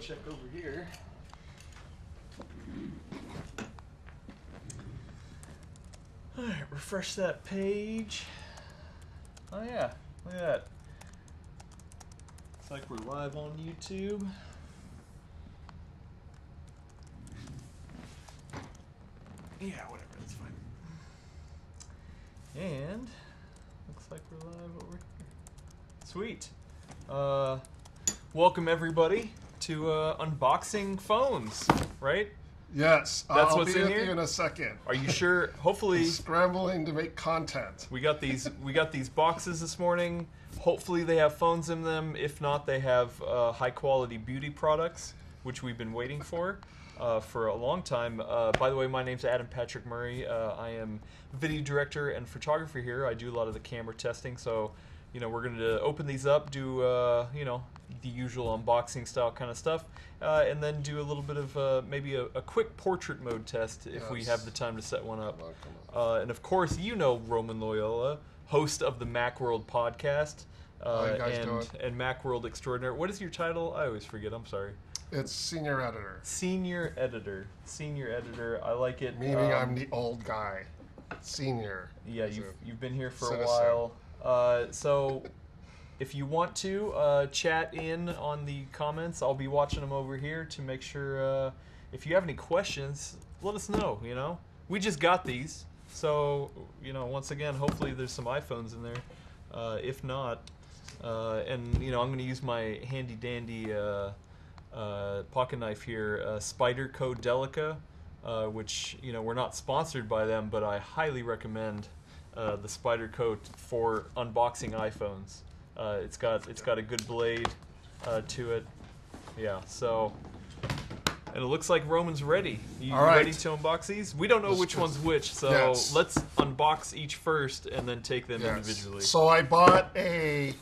check over here. Alright, refresh that page. Oh yeah, look at that. Looks like we're live on YouTube. Yeah, whatever, that's fine. And looks like we're live over here. Sweet. Uh, welcome everybody to uh, unboxing phones, right? Yes, That's I'll what's be in with here? you in a second. Are you sure? Hopefully, Scrambling to make content. we got these. We got these boxes this morning. Hopefully, they have phones in them. If not, they have uh, high quality beauty products, which we've been waiting for. Uh, for a long time. Uh, by the way, my name's Adam Patrick Murray. Uh, I am video director and photographer here. I do a lot of the camera testing. So, you know, we're going to open these up, do uh, you know the usual unboxing style kind of stuff, uh, and then do a little bit of uh, maybe a, a quick portrait mode test if we have the time to set one up. Come on, come on. Uh, and of course, you know Roman Loyola, host of the Macworld podcast, uh, How you guys and doing? and Macworld extraordinaire. What is your title? I always forget. I'm sorry. It's senior editor, Senior editor. Senior editor. I like it. meaning Um, I'm the old guy. Senior. Yeah, you've, it? you've been here for a while. Uh, so, if you want to uh, chat in on the comments, I'll be watching them over here to make sure. Uh, if you have any questions, let us know. You know, we just got these, so you know, once again, hopefully there's some iPhones in there. Uh, if not, uh, and you know, I'm going to use my handy dandy uh, uh, pocket knife here, uh, Spyderco Delica, uh, which you know we're not sponsored by them, but I highly recommend uh, the Spyderco for unboxing iPhones. Uh, it's got it's got a good blade uh, to it. Yeah, so. And it looks like Roman's ready. You All right. ready to unbox these? We don't know Let's which one's which, so Yes. let's unbox each first and then take them Yes. individually. So I bought a.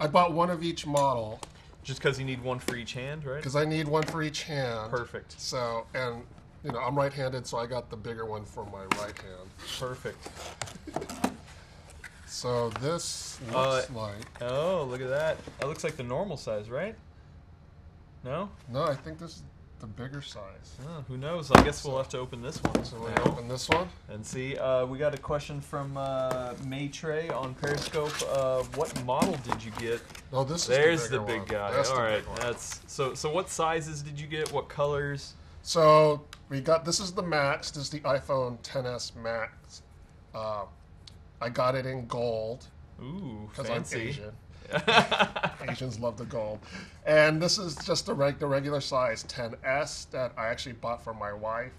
I bought one of each model Just because you need one for each hand, right? because I need one for each hand. Perfect. So and you know I'm right-handed, so I got the bigger one for my right hand. Perfect. So this Uh, looks like. Oh, look at that. That looks like the normal size, right? No? No, I think this is the bigger size. Oh, who knows? I guess we'll have to open this one So we now open this one. and see. Uh, we got a question from uh, Maytray on Periscope. Uh, what model did you get? No, this is There's the, the, big one. guy. That's All the right, that's so. So, what sizes did you get? What colors? So we got this is the Max. This is the iPhone 10s Max. Uh, I got it in gold Ooh, because I'm fancy. Asian. Asians love the gold, and this is just the, reg- the regular size 10s that I actually bought for my wife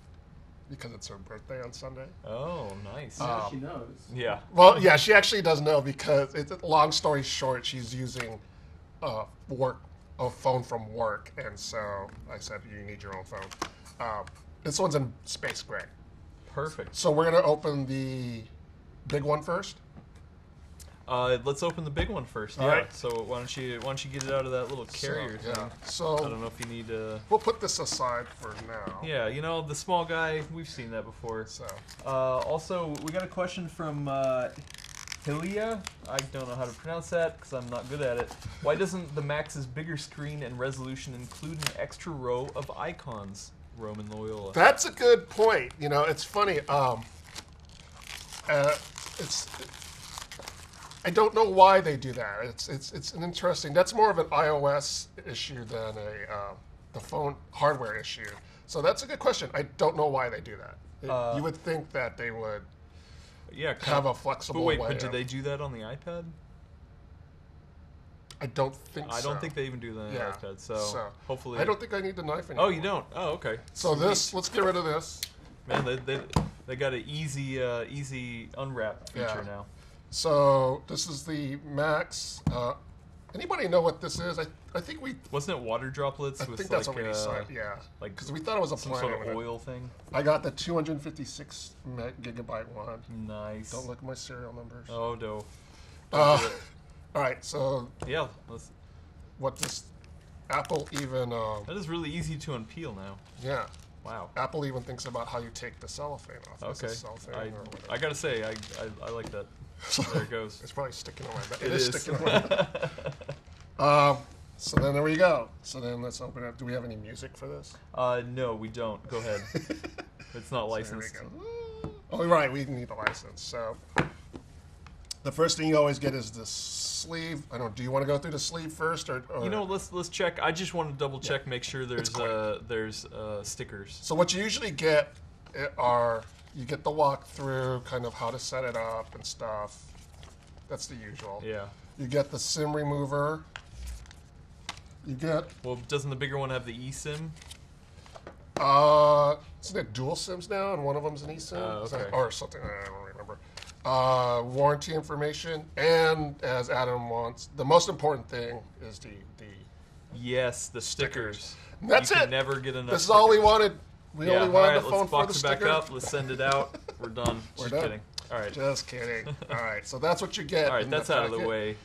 because it's her birthday on Sunday. oh, nice. Uh, Now she knows. yeah. Well, yeah, she actually does know because it's long story short, she's using uh, work a phone from work, and so I said you need your own phone. Um, this one's in space gray. Perfect. So we're gonna open the big one first. Uh, let's open the big one first. All yeah. right. So why don't you why don't you get it out of that little carrier so, thing? yeah. I don't know if you need to. we'll put this aside for now. Yeah, you know the small guy. We've seen that before. So Uh, also, we got a question from uh, Hilia. I don't know how to pronounce that because I'm not good at it. Why doesn't the Max's bigger screen and resolution include an extra row of icons? Roman Loyola. that's a good point. You know, it's funny. Um, uh, it's. I don't know why they do that. It's it's it's an interesting. That's more of an iOS issue than a uh, the phone hardware issue. So that's a good question. I don't know why they do that. It- Uh, you would think that they would yeah, have a flexible But wait, way. but did of- they do that on the iPad? I don't think. I so. don't think they even do that on the iPad. So, So, hopefully. I don't think I need the knife anymore. Oh, you don't. Oh, okay. So Sweet. this, let's get rid of this. Man, they, they, they got an easy uh, easy unwrap feature Yeah. now. So this is the Max. Uh, anybody know what this is? I, I think we. Wasn't it water droplets I with think that's like what we uh, decided. Yeah, like because we thought it was a some sort of it. oil thing? I got the 256 meg- gigabyte one. Nice. Don't look at my serial numbers. Oh no. Uh, do all right. So Yeah, let's, what this Apple even? Um, that is really easy to unpeel now. yeah, Wow. Apple even thinks about how you take the cellophane off. Okay. cellophane I, or? I gotta say, I, I, I like that. There it goes. It's probably sticking back. It it is, is. sticking my. Um, So then there we go. So then let's open it up. Do we have any music for this? Uh, no, we don't. Go ahead. it's not There we licensed. go. Oh, right. We need the license. So the first thing you always get is the sleeve. I don't. Do you want to go through the sleeve first, or, or You know, let's let's check. I just want to double check, make sure there's uh there's uh stickers. So what you usually get are you get the walkthrough, kind of how to set it up and stuff. That's the usual. Yeah. You get the SIM remover. You get Well, doesn't the bigger one have the eSIM? uh, isn't it dual SIMs now, and one of them's an eSIM, that- okay. or something? I don't remember. Uh, warranty information, and as Adam wants, the most important thing is the the. Yes, the stickers. That's you can it. Never get enough. This is all we stickers. wanted. We yeah. only wanted right, the phone let's for the box it back sticker. up. Let's send it out. We're done. We're Just done. kidding. All right. Just kidding. All right, so that's what you get. All right, that's out of the way.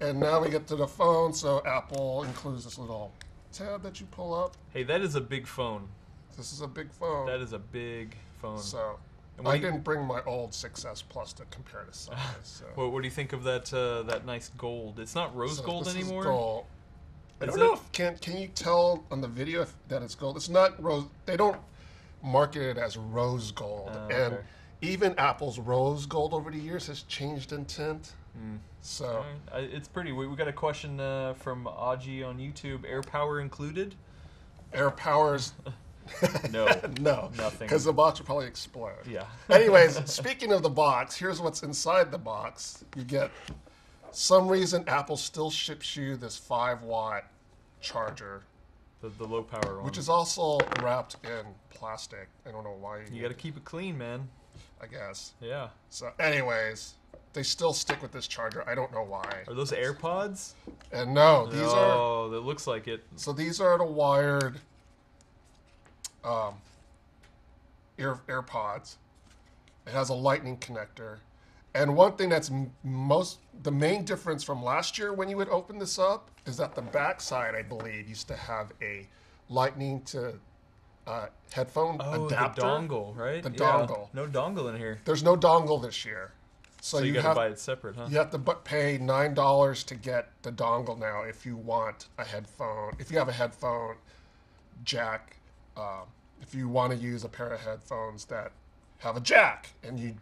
And now we get to the phone. So Apple includes this little tab that you pull up. Hey, that is a big phone. This is a big phone. That is a big phone. so And I didn't bring my old 6S Plus to compare to size. So, What, what do you think of that uh, that nice gold? It's not rose so gold anymore. gold. I Is don't know if can can you tell on the video if, that it's gold. It's not rose. They don't market it as rose gold, Oh, and okay. even Apple's rose gold over the years has changed in tint. So All right. I, it's pretty. We, we got a question uh, from Aji on YouTube. AirPower included? AirPowers. No. no, Nothing. because the box will probably explode. Yeah. Anyways, speaking of the box, here's what's inside the box. You get some reason Apple still ships you this five watt charger, the, the low power one. which is also wrapped in plastic. I don't know why. you got to keep it clean, man. I guess. Yeah. So, anyways, they still stick with this charger. I don't know why. Are those AirPods? And no, these are oh, that looks like it. so these are the wired um, Air AirPods. It has a lightning connector. And one thing that's most the main difference from last year when you would open this up is that the backside, I believe, used to have a lightning to uh, headphone Oh, adapter. the dongle, right? The Yeah. dongle. No dongle in here. There's no dongle this year, so, So you, you, got to buy it separate, huh? you have to pay nine dollars to get the dongle now if you want a headphone. If you have a headphone jack, um, if you want to use a pair of headphones that have a jack and you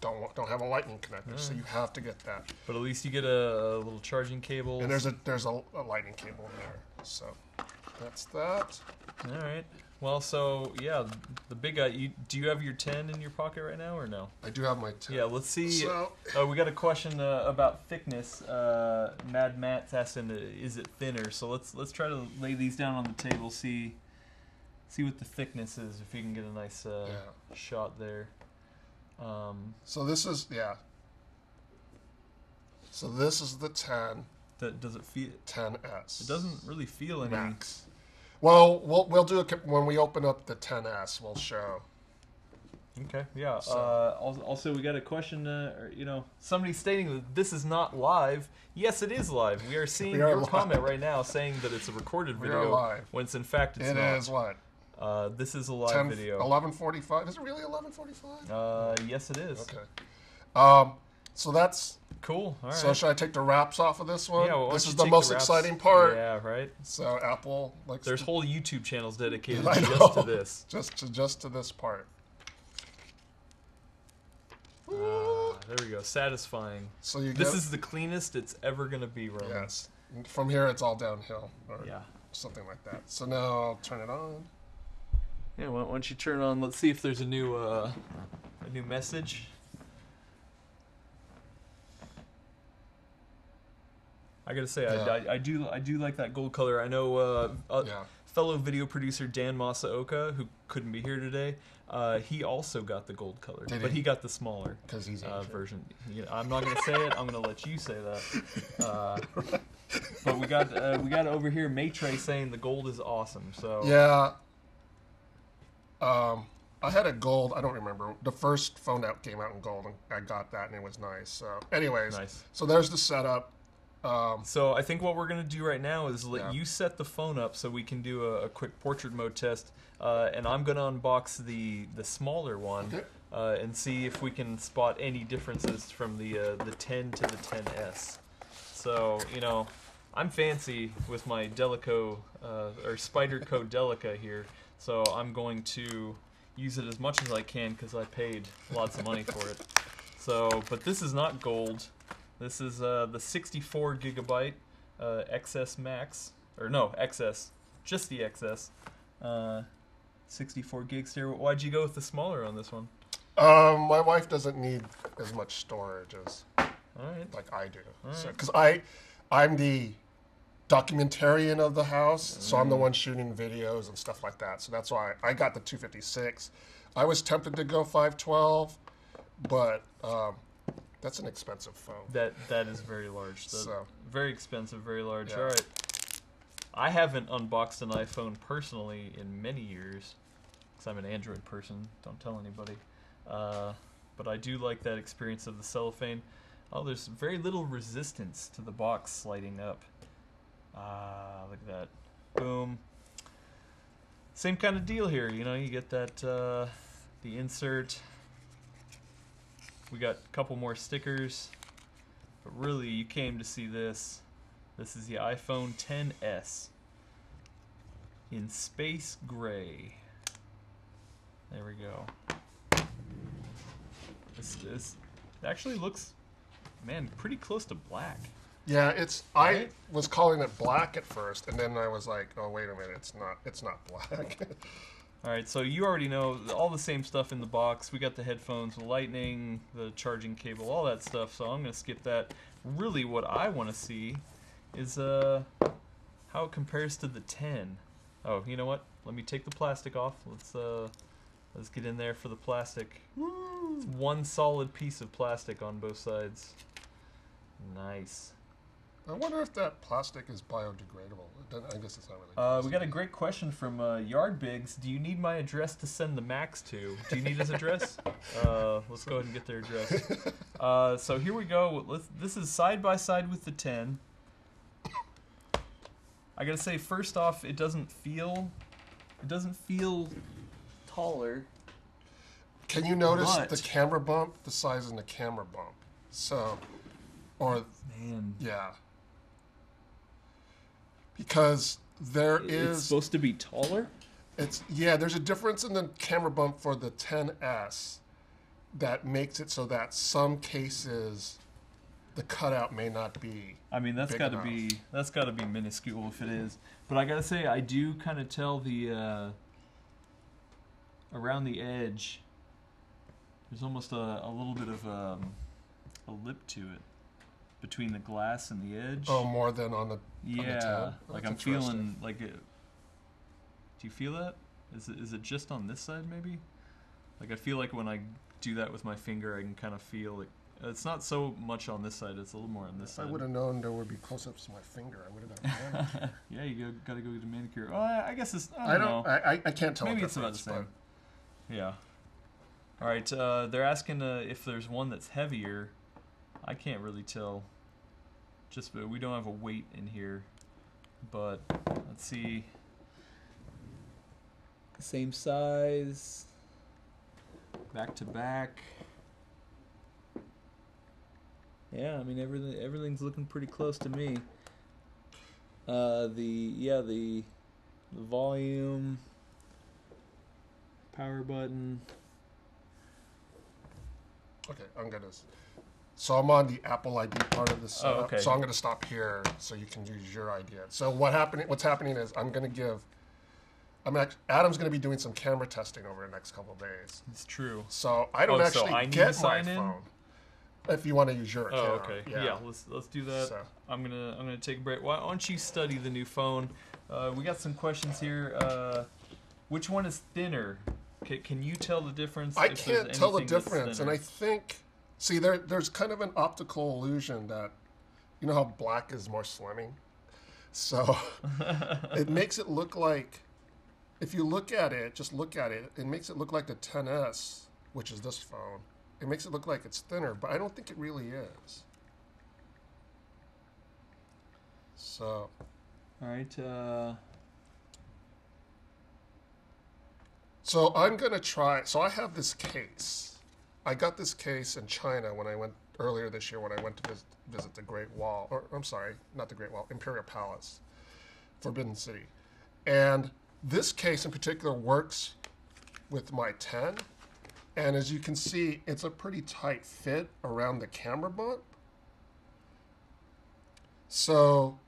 don't don't have a lightning connector, so you have to get that. But at least you get a, a little charging cable. And there's a there's a, a lightning cable in there, so that's that. All right. Well, so yeah, the big guy. You, do you have your ten in your pocket right now, or no? I do have my ten. Yeah. Let's see. So Oh, we got a question uh, about thickness. Uh, Mad Matt's asking, uh, is it thinner? So let's let's try to lay these down on the table. See see what the thickness is. If you can get a nice uh, Yeah. shot there. Um, so this is yeah. So this is the 10 that does it feel? 10s. It doesn't really feel any. max. Well, we'll we'll do it when we open up the 10s. We'll show. Okay, yeah. So- Uh, al- also, we got a question. Uh, or, you know, somebody stating that this is not live. Yes, it is live. We are seeing We are your live. comment right now saying that it's a recorded video, live. when it's in fact it's It not. is what Uh, this is a live 10, video. 11:45. Is it really 11:45? Uh, yes, it is. Okay. Um. So that's. Cool. All right. So should I take the wraps off of this one? yeah, well, this is the most wraps- exciting part. Yeah, right. So Apple like There's to, whole YouTube channels dedicated just to this. just to just to this part. Ah, there we go. Satisfying. So you This get is the cleanest it's ever gonna be, Roman. yes. From here, it's all downhill or Yeah. something like that. So now I'll turn it on. Yeah. Why don't you turn on? Let's see if there's a new uh, a new message. I gotta say, Yeah. I, I, I do I do like that gold color. I know uh, uh, Yeah. fellow video producer Dan Masaoka, who couldn't be here today, uh, he also got the gold color, Did but he? he got the smaller Because he's uh, version. You know, I'm not gonna say it. I'm gonna let you say that. Uh, but we got uh, we got over here Maitre saying the gold is awesome. So Yeah. Um, I had a gold. I don't remember the first phone that came out in gold, and I got that, and it was nice. So, anyways, nice. so there's the setup. Um, So I think what we're gonna do right now is let Yeah. you set the phone up so we can do a, a quick portrait mode test, uh, and I'm gonna unbox the the smaller one Okay. uh, and see if we can spot any differences from the uh, the 10 to the 10s. So you know, I'm fancy with my Delico uh, or Spyderco Delica here, so I'm going to use it as much as I can because I paid lots of money for it. So, but this is not gold. This is uh, the 64 gigabyte uh, XS Max, or no XS, just the XS. Uh, 64 gigs here. Why'd you go with the smaller on this one? Um, my wife doesn't need as much storage as All right. like I do, because I, I'm the documentarian of the house, so Mm. I'm the one shooting videos and stuff like that. So that's why I got the 256. I was tempted to go 512, but um, that's an expensive phone. That that is very large. So. Very expensive, very large. Yeah. All right. I haven't unboxed an iPhone personally in many years, because I'm an Android person. Don't tell anybody. Uh, but I do like that experience of the cellophane. Oh, there's very little resistance to the box sliding up. Ah, look at that. Boom. Same kind of deal here. You know, you get that uh, the insert. We got a couple more stickers. But really, you came to see this. This is the iPhone 10s in space gray. There we go. This, this actually looks, man, pretty close to black. Yeah, it's. I was calling it black at first, and then I was like, "Oh, wait a minute, it's not. It's not black." All right, so you already know all the same stuff in the box. We got the headphones, the lightning, the charging cable, all that stuff. So I'm gonna skip that. Really, what I want to see is uh how it compares to the 10. Oh, you know what? Let me take the plastic off. Let's uh let's get in there for the plastic. It's one solid piece of plastic on both sides. Nice. I wonder if that plastic is biodegradable. I guess it's not really. Uh, we got a great question from uh, Yard Bigs. Do you need my address to send the Max to? Do you need his address? uh, let's go ahead and get their address. Uh, so here we go. Let's, this is side by side with the 10. I gotta say, first off, it doesn't feel, it doesn't feel taller. Can you notice But- the camera bump? The size in the camera bump. So, or Man, yeah, because there it's is. supposed to be taller. It's yeah. There's a difference in the camera bump for the 10s that makes it so that some cases the cutout may not be. I mean, that's got to be that's got to be minuscule if it is. But I gotta say, I do kind of tell the uh, around the edge. There's almost a, a little bit of um, a lip to it between the glass and the edge. Oh, more than on the. yeah, the tab? like I'm feeling like it. Do you feel that? Is it, is it just on this side maybe? Like I feel like when I do that with my finger, I can kind of feel it. It's not so much on this side; it's a little more on this If I side. would have known there would be close-ups of my finger, I would have got. a yeah, you go, gotta go get a manicure. Oh, I, I guess it's. I I don't, don't. know. I, I, I can't tell. Maybe it's about the same. Yeah. All right. Uh, they're asking uh, if there's one that's heavier. I can't really tell. Just uh, we don't have a weight in here, but let's see. Same size. Back to back. Yeah, I mean everything everything's looking pretty close to me. Uh, the yeah the the volume power button. Okay, I'm gonna. So I'm on the Apple ID part of this. Oh, okay. So I'm gonna stop here so you can use your idea. So what happening? What's happening is I'm gonna give. I'm act- Adam's gonna be doing some camera testing over the next couple of days. It's true. So I don't Oh, so actually I need get to my in? phone. If you want to use your account. Oh, okay. Yeah. let's let's do that. So- I'm gonna I'm gonna take a break. Why don't you study the new phone? Uh, we got some questions here. Uh, which one is thinner? Can, can you tell the difference? I if there's can't tell the difference, and? I think see there there's kind of an optical illusion that you know how black is more slimming, so it makes it look like if you look at it, just look at it, it makes it look like the 10s, which is this phone. It makes it look like it's thinner, but I don't think it really is. So All right. Uh, So I'm gonna try. So I have this case. I got this case in China when I went earlier this year when I went to visit, visit the Great Wall, or I'm sorry, not the Great Wall, Imperial Palace, Forbidden City, and this case in particular works with my 10, and as you can see, it's a pretty tight fit around the camera bump. So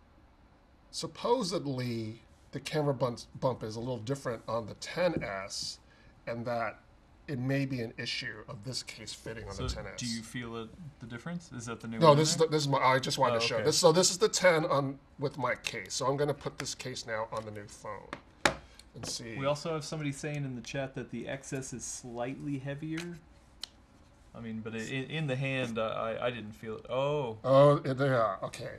supposedly the camera bump, bump is a little different on the 10s and that it may be an issue of this case fitting on So the 10s. do you feel it, the difference? Is that the new no, one? this is the, this is my. I just wanted Oh, to show okay. this. So this is the 10 on with my case. So I'm going to put this case now on the new phone and see. We also have somebody saying in the chat that the XS is slightly heavier. I mean, but in, in the hand, uh, I I didn't feel it. Oh, Oh, yeah. Okay.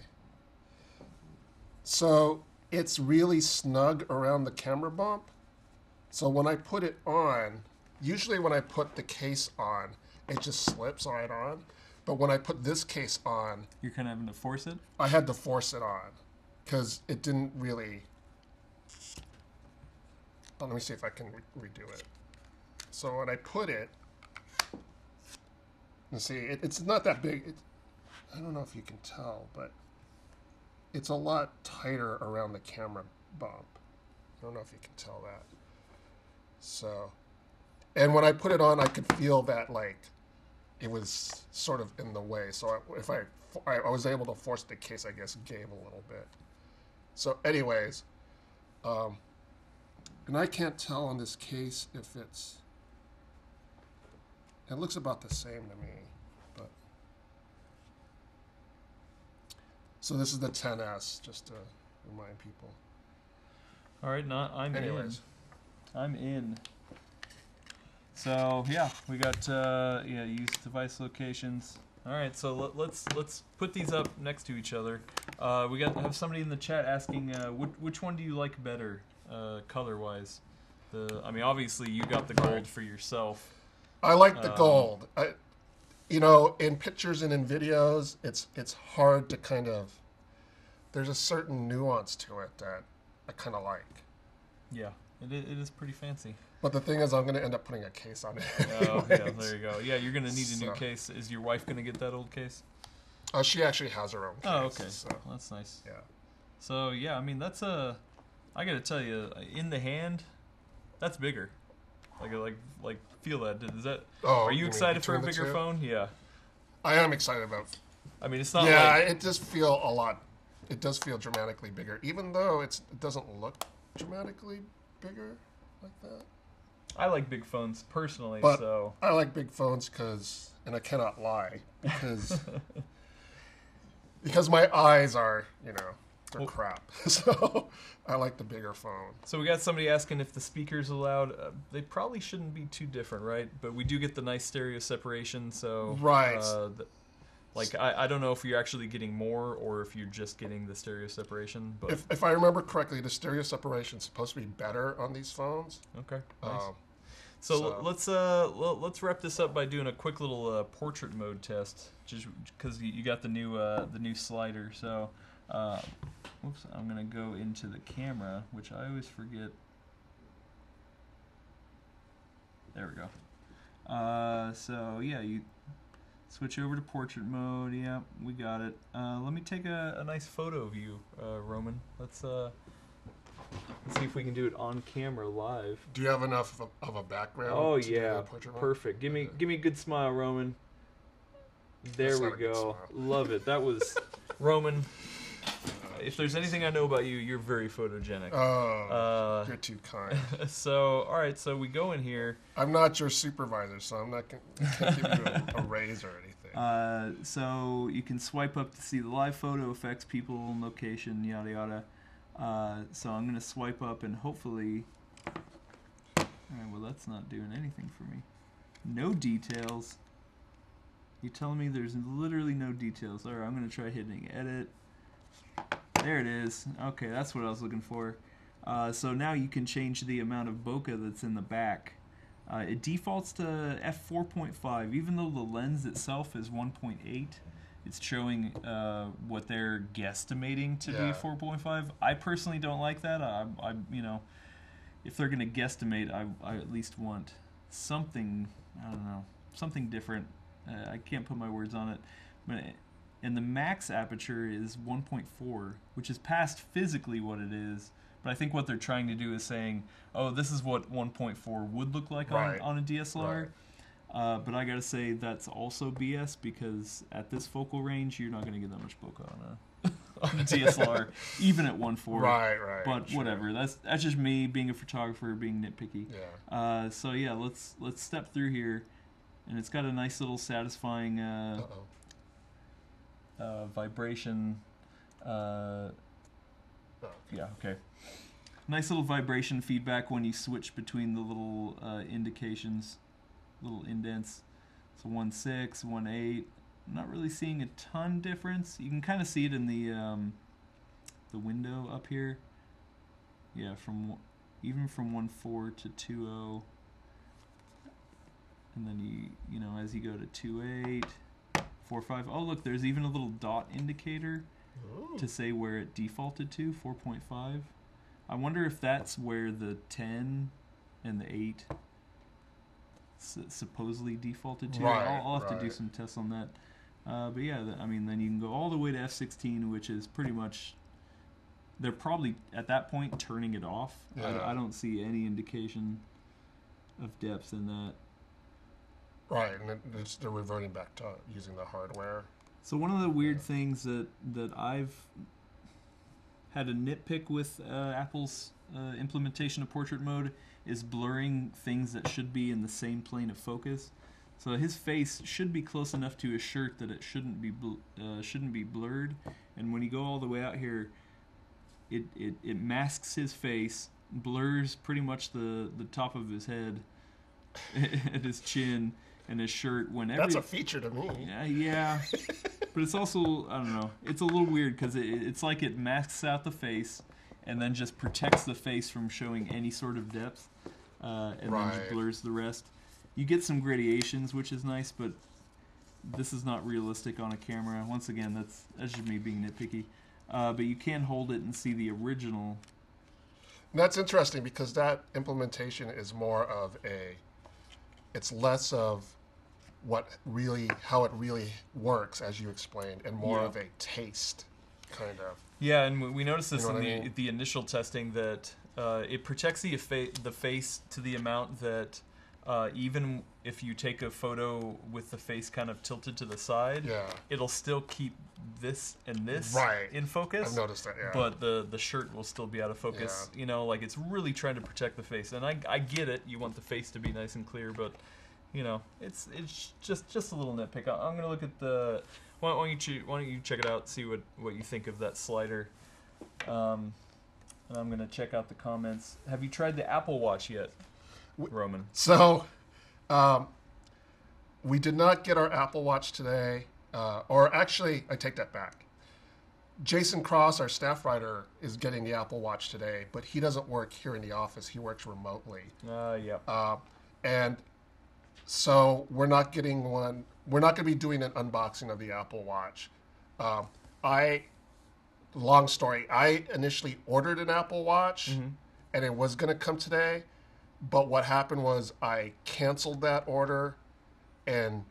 So it's really snug around the camera bump. So when I put it on, usually when I put the case on, it just slips right on. But when I put this case on, you're kind of having to force it. I had to force it on because it didn't really. Oh, let me see if I can re- redo it. So when I put it, you see, it, it's not that big. It, I don't know if you can tell, but it's a lot tighter around the camera bump. I don't know if you can tell that. So, and when I put it on, I could feel that like it was sort of in the way. So I, if I, I was able to force the case, I guess gave a little bit. So, anyways, um, and I can't tell on this case if it's. It looks about the same to me, but. So this is the 10s, just to remind people. All right, not I'm Anyways, in. I'm in. So yeah, we got uh, yeah use device locations. All right, so let, let's let's put these up next to each other. Uh, we got have somebody in the chat asking uh, which which one do you like better, uh, color wise? The I mean obviously you got the gold for yourself. I like the Um, gold. I, you know, in pictures and in videos, it's it's hard to kind of. There's a certain nuance to it that I kind of like. Yeah, it, i- it is pretty fancy. But the thing is, I'm going to end up putting a case on it. Oh yeah, there you go. Yeah, you're gonna need a new So- case. Is your wife gonna get that old case? Oh, she actually has her own oh, case. Oh okay, So, well, that's nice. yeah. So yeah, I mean that's a. I gotta tell you, uh, in the hand, that's bigger. Like uh, like like feel that. Is that? Oh, are you you excited for a bigger two? phone? Yeah. I am excited about. I mean, it's not yeah, like it does feel a lot. It does feel dramatically bigger, even though it's it doesn't look dramatically bigger like that. I like big phones personally. But so I like big phones because, and I cannot lie because because my eyes are, you know, they're Well- crap. So I like the bigger phone. so we got somebody asking if the speakers allowed. Uh, they probably shouldn't be too different, right? But we do get the nice stereo separation. So Right. Uh, th- like I, I don't know if you're actually getting more or if you're just getting the stereo separation. But If, if I remember correctly, the stereo separation is supposed to be better on these phones. okay. Nice. Um, So, So- let's uh let's wrap this up by doing a quick little uh, portrait mode test, just because you you got the new uh, the new slider. So, uh, oops, I'm gonna go into the camera, which I always forget. There we go. Uh, so yeah, you switch over to portrait mode. Yeah, we got it. Uh, let me take a, a nice photo of you, uh, Roman. Let's uh. Let's see if we can do it on camera live. do you have enough of a, of a background? Oh yeah, the portrait mode? perfect. Give me Okay. give me a good smile, Roman. There That's we not a good go. Love it. That was Roman. If there's anything I know about you, you're very photogenic. Oh, Uh, you're too kind. so all right, so we go in here. I'm not your supervisor, so I'm not going to give you a, a raise or anything. Uh, so you can swipe up to see the live photo effects, people, location, yada yada. Uh, so I'm gonna swipe up and hopefully. Alright, well that's not doing anything for me. No details. You telling me there's literally no details? Alright, I'm gonna try hitting edit. There it is. Okay, that's what I was looking for. Uh, so now you can change the amount of bokeh that's in the back. Uh, it defaults to f4.5, even though the lens itself is 1.8. It's showing uh, what they're guesstimating to Yeah. be 4.5. I personally don't like that. I, I you know, if they're gonna guesstimate, I, I at least want something. I don't know, something different. Uh, I can't put my words on it. but and the max aperture is 1.4, which is past physically what it is. But I think what they're trying to do is saying, oh, this is what 1.4 would look like Right. on, on a DSLR. Right. Uh, but I gotta say that's also BS because at this focal range, you're not gonna get that much bokeh on a on a DSLR, even at 1.4. Right, right. But sure. whatever. That's that's just me being a photographer, being nitpicky. Yeah. Uh, so yeah, let's let's step through here, and it's got a nice little satisfying uh. Uh, vibration. Uh, yeah, okay. Nice little vibration feedback when you switch between the little uh, indications, little indents. So one six, one eight. I'm not really seeing a ton difference. You can kind of see it in the um, the window up here. Yeah, from even from one four to two zero. And then you you know as you go to two eight, four five. Oh look, there's even a little dot indicator Ooh. to say where it defaulted to 4.5 i wonder if that's where the 10 and the 8 s- supposedly defaulted to Right, I'll, I'll have to do some tests on that uh, but yeah i mean then you can go all the way to f16 which is pretty much they're probably at that point turning it off Yeah. I, I don't see any indication of depth in that Right, and it's, they're reverting back to using the hardware. So one of the weird Yeah. things that that I've had a nitpick with uh, Apple's uh, implementation of portrait mode is blurring things that should be in the same plane of focus. So his face should be close enough to his shirt that it shouldn't be bl- uh, shouldn't be blurred. And when you go all the way out here, it, it, it masks his face, blurs pretty much the, the top of his head and his chin and his shirt. When every, That's a feature to me. yeah, yeah. but it's also I don't know. It's a little weird because it, it's like it masks out the face and then just protects the face from showing any sort of depth, uh, and then Right. just blurs the rest. You get some gradations, which is nice, but this is not realistic on a camera. Once again, that's that's just me being nitpicky. Uh, but you can hold it and see the original. That's interesting because that implementation is more of a, it's less of what really, how it really works, as you explained, and more Yeah. of a taste, kind of. Yeah, and we- noticed this You know in what I the mean? the initial testing that uh, it protects the the face to the amount that uh, even if you take a photo with the face kind of tilted to the side, Yeah. it'll still keep this and this Right. in focus. I've noticed that, yeah. But the the shirt will still be out of focus. Yeah. You know, like it's really trying to protect the face, and I I get it. You want the face to be nice and clear, but you know, it's it's just just a little nitpick. I'm gonna look at the. Why don't you why don't you check it out? See what what you think of that slider. Um, and I'm gonna check out the comments. Have you tried the Apple Watch yet, Roman? So, um, we did not get our Apple Watch today, uh, or actually, I take that back. Jason Cross, our staff writer, is getting the Apple Watch today, but he doesn't work here in the office. He works remotely. Uh, yeah. Uh, and so we're not getting one. We're not going to be doing an unboxing of the Apple Watch. Um, I, long story. I initially ordered an Apple Watch, and it was going to come today. But what happened was I canceled that order and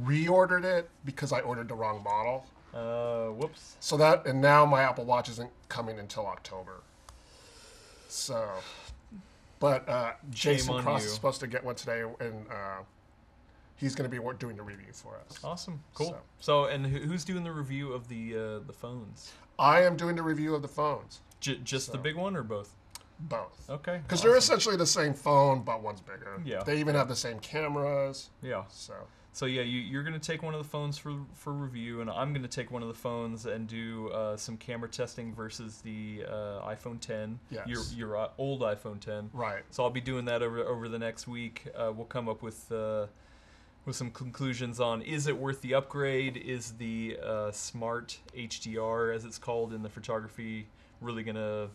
reordered it because I ordered the wrong model. Uh, whoops. So that and now my Apple Watch isn't coming until October. So, but uh, Jason Cross you. is supposed to get one today, and uh, he's going to be doing the review for us. Awesome. Cool. So- So, and who's doing the review of the uh, the phones? I am doing the review of the phones, J- just the big one or both? both, Okay. because they're essentially the same phone, but one's bigger. Yeah. they even have the same cameras. Yeah. So So yeah, you, you're gonna take one of the phones for for review, and I'm gonna take one of the phones and do uh, some camera testing versus the uh, iPhone 10, Yes. your your uh, old iPhone 10. right, So I'll be doing that over over the next week. Uh, we'll come up with uh, with some conclusions on is it worth the upgrade? Is the uh, smart HDR, as it's called in the photography, really gonna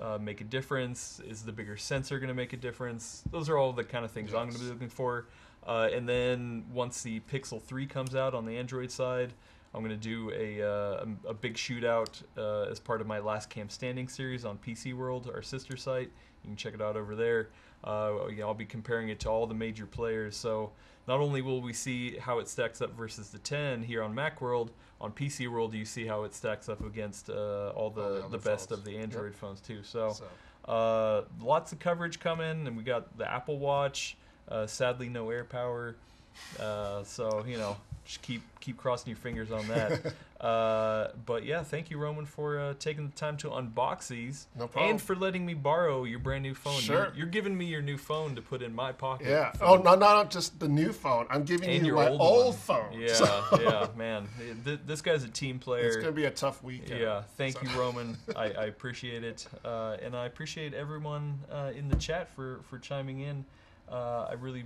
uh, make a difference? Is the bigger sensor gonna make a difference? Those are all the kind of things I'm gonna be looking for. Uh, and then once the Pixel 3 comes out on the Android side, I'm gonna do a uh, a, a big shootout uh, as part of my Last Cam Standing series on PC World, our sister site. You can check it out over there. Uh, yeah, I'll be comparing it to all the major players. So not only will we see how it stacks up versus the 10 here on Macworld, on PC World you see how it stacks up against uh, all the, All the the, best phones. of the Android phones too. So, So, uh, lots of coverage coming, and we got the Apple Watch. Uh, sadly, no AirPower. Uh, so you know, just keep keep crossing your fingers on that. uh, but yeah, thank you, Roman, for uh, taking the time to unbox these, No problem. and for letting me borrow your brand new phone. Sure. You're, you're giving me your new phone to put in my pocket. yeah. for Oh, no, not just the new phone. I'm giving and you your my old, old, phone. Yeah, So yeah, man. Th- This guy's a team player. it's gonna be a tough weekend. Yeah, thank So- you, Roman. I, I appreciate it, uh, and I appreciate everyone uh, in the chat for for chiming in. Uh, I really,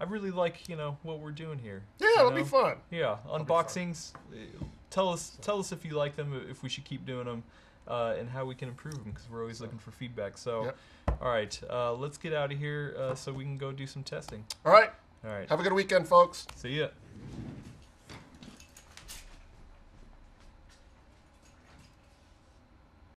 I really like you know what we're doing here. Yeah, you it'll know? be fun. Yeah, be fun. unboxings. uh, Tell us, tell us if you like them, if we should keep doing them, uh, and how we can improve them because we're always looking for feedback. So, Yep. all right, uh, let's get out of here uh, so we can go do some testing. All right. All right, Have a good weekend, folks. see ya.